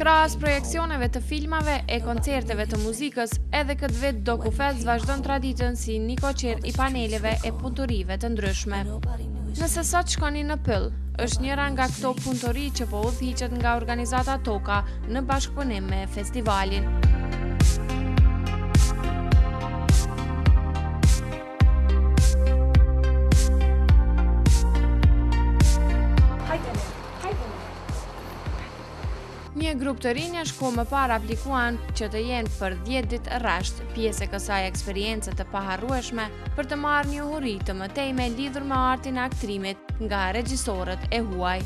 Krahas projekcioneve të filmave e koncerteve të muzikës, edhe këtë vit DokuFest vazhdon traditën si nikoqir i paneleve e punëtorive të ndryshme. Nëse sot shkoni në pyll, është njëra nga këto punëtori që po udhëhiqet nga organizata Toka në bashkëpunim me festivalin. Një grup të rinjsh kohë më parë aplikuan që të jenë për 10 ditë rresht pjesë e kësaj eksperience të paharrueshme për të marrë njohuri të mëtejme lidhur me artin e aktrimit nga regjisorët e huaj.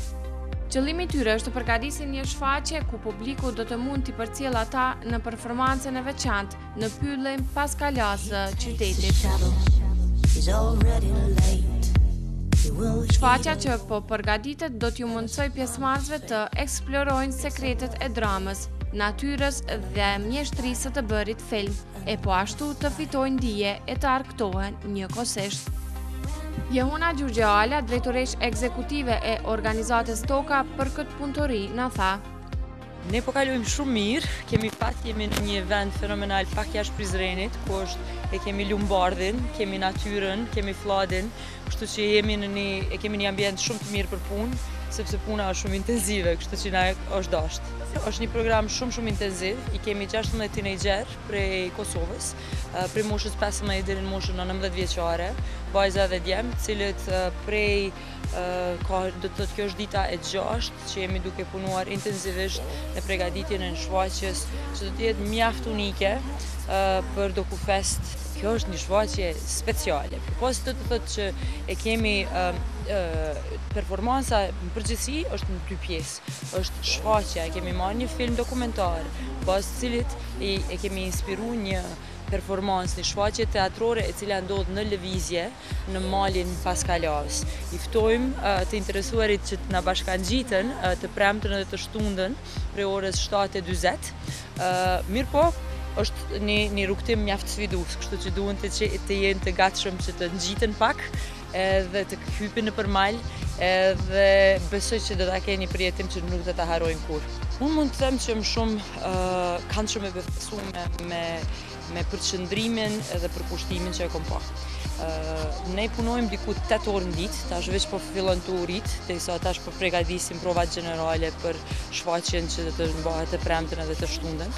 Qëllimi i tyre është të përgatisin një shfaqje ku publiku do të mund t'i përcjellë ata në performancën e veçantë Në pyllin pas kalasë së qytetit. Shfaqja që po përgatitet do t'ju mundësojë pjesëmarrësve të eksplorojnë sekretet e dramës, natyrës dhe mjeshtërisë së të bërit film, e po ashtu të fitojnë dije e të argëtohen njëkohësisht. Jehona Gjurgjeala, drejtoreshë ekzekutive e organizatës Toka për këtë punëtori, na tha. Ne po kalojmë shumë mirë, kemi pas jemi në një vend fenomenal pak jashtë Prizrenit, ku është e kemi Lumbardhin, kemi natyrën, kemi fladin, kështu që jemi në një, e kemi një ambient shumë të mirë për punë, sepse puna është shumë intenzive, kështu që na është dashtë. është një program shumë shumë intenziv, i kemi 16 teenager prej Kosovës, prej moshës 15 deri në moshën 19 vjeçare, vajza dhe djem, të cilët prej ka do të thotë kjo është dita e gjashtë që jemi duke punuar intensivisht në pregatitjen e një shfaqjes që do të jetë mjaft unike për DokuFest. Kjo është një shfaqje speciale. Përpos do të thotë që e kemi performansa në përgjithësi është në dy pjesë. Është shfaqja, e kemi marrë një film dokumentar, prej të cilit e kemi inspiru një performansë, një shfaqje teatrore e cila ndodh në lëvizje, në malin pas kalasë. I ftojmë të interesuarit që të na bashkëngjiten të premtën dhe të shtundën prej orës 7.20. Mirëpo, është një, një rrugëtim mjaft sfidues, kështu që duhen të, që, të jenë të gatshëm që të ngjiten pak edhe të hypin nëpër mal edhe besoj që do të kenë një përjetim që nuk do ta harrojnë kurrë. Unë mund të them që më shumë uh, kanë shumë e besume me me përqëndrimin dhe përkushtimin që e kom pa. Ne punojmë diku 8 orë në ditë, tash veç po fillon turi, kështu tash po përgatisim provat generale për shfaqjen që do të mbahet të premten edhe të shtunden.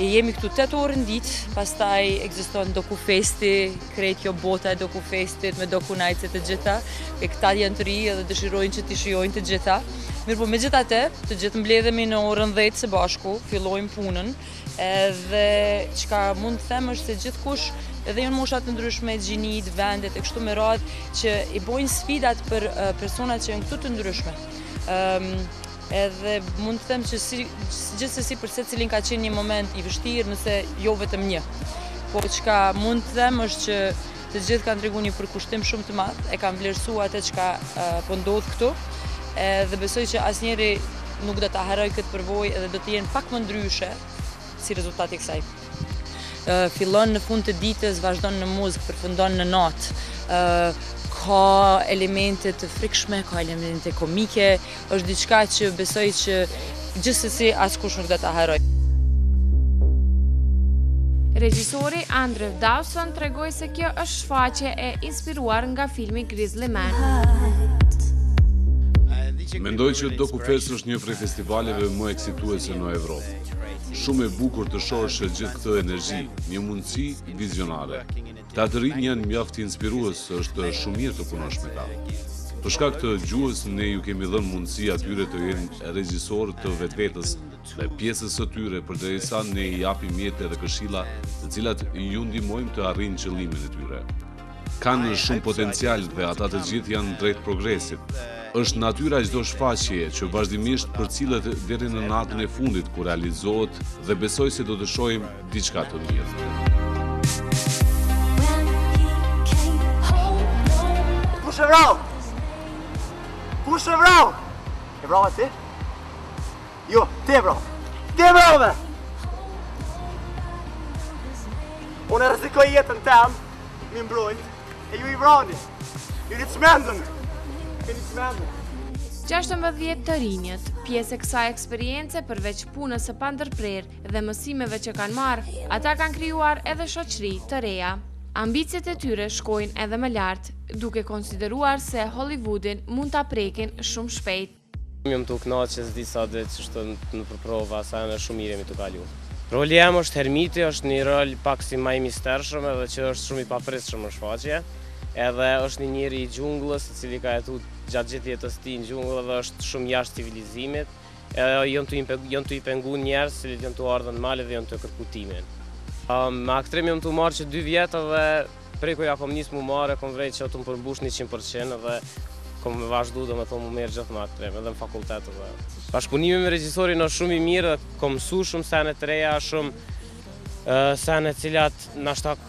E jemi këtu 8 orë në ditë, pastaj ekziston DokuFesti, krejt kjo bota e DokuFestit me DokuNights e të gjitha, e këta janë të ri edhe dëshirojnë që t'i shijojnë të gjitha. Mirëpo megjithatë, të gjithë mbledhemi në orën 10 së bashku, fillojmë punën, Edhe çka mund të them është se gjithkush, edhe janë mosha të ndryshme, gjinitë, vendet e kështu me radhë, që i bojnë sfidat për personat që janë këtu të ndryshme. Ehm, edhe mund të them që si, gjithsesi për secilin ka qenë një moment i vështirë, nëse jo vetëm një. Po çka mund të them është që Të gjithë kanë tregu një përkushtim shumë të madh, e kanë vlerësu atë çka po ndodh këtu, edhe besoj që asnjëri nuk do ta harrojë këtë përvojë edhe do të jenë pak më ndryshe si rezultat i kësaj. Fillon në fund të ditës, vazhdon në muzg, përfundon në natë, ka elemente të frikshme, ka elemente komike, Është diçka që besoj që gjithsesi askush nuk do ta harrojë. Regjisori Andrew Dawson tregoi se kjo është shfaqje e inspiruar nga filmi Grizzly Man. Mendoj që DokuFest është një prej festivaleve më eksituese në Evropë. Shumë e bukur të shohësh gjithë këtë energji, një mundësi vizionare. Këta të rinj janë mjaft inspirues, është shumë mirë të punosh me ta. Për shkak të gjuhës ne ju kemi dhënë mundësi atyre të jenë regjisorë të vetvetes dhe pjesës së tyre përderisa ne i japim mjete dhe këshilla të cilat ju ndihmojnë të arrijnë qëllimin e tyre. Kanë shumë potencial dhe ata të gjithë janë drejt progresit. Është natyra e çdo shfaqjeje që vazhdimisht përcillet deri në natën e fundit kur realizohet dhe besoj se do të shohim diçka të mirë. Kush e vrau? E vrave ti? Jo, ti e vrave. Ti e vrave! Unë e rrezikoj jetën tem, me i mbrojt, e ju i vrani. I rritë shmendën. I rritë shmendën. 16 të rinjtë, pjesë e kësaj eksperience përveç punës së pandërprerë, dhe mësimeve që kanë marrë, ata kanë krijuar edhe shoqëri të reja. Ambiciet e tyre shkojnë edhe më lart, duke konsideruar se Hollywoodin mund ta prekin shumë shpejt. Unë jam tu kënaqë që s'di sa ditë qështu nëpër prova, se jemi shumë mirë jemi tu kalu. Roli jem është Hermiti, është një rol pak si ma i mistershëm edhe që është shumë i papritshëm në shfaqje. Edhe është një njeri i xhunglës, i cili ka jetu gjatë gjithë jetës tij në xhungël dhe është shumë jashtë civilizimit. Janë tu, i pe, janë tu i pengu njerëzit që janë tu ardhë n' male dhe janë tu kërku time. Um, me aktrim jam tu u marrë qe dy vjet dhe prej kur ja kom nisë m'u marrë e kom vrejtë që po më përmbush 100% dhe kom me vazhdu dhe me thonë m'u marrë gjithë me aktrim edhe në fakultet dhe. Bashkëpunimi me regjisorin është shumë i mirë dhe kom msu shumë sene të reja, shumë uh, sene cilat nashtak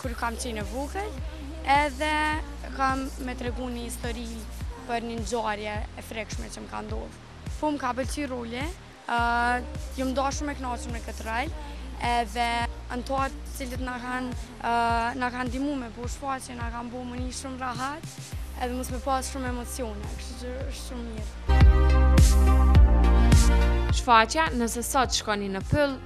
Kur kam qenë e vogël, edhe kam me tregu një histori për një ngjarje të frikshme që më ka ndodhë. Po më ka pëlqy roli, jam nda shumë e knaqun në këtë rol, edhe antarët cilët na kanë na kanë ndihmu me bo shfaqje, na kanë bo me u ni shumë rahat, edhe mos me pas shumë emocione, kështu që është shumë mirë. Shfaqja, Nëse sot shkoni në pyll,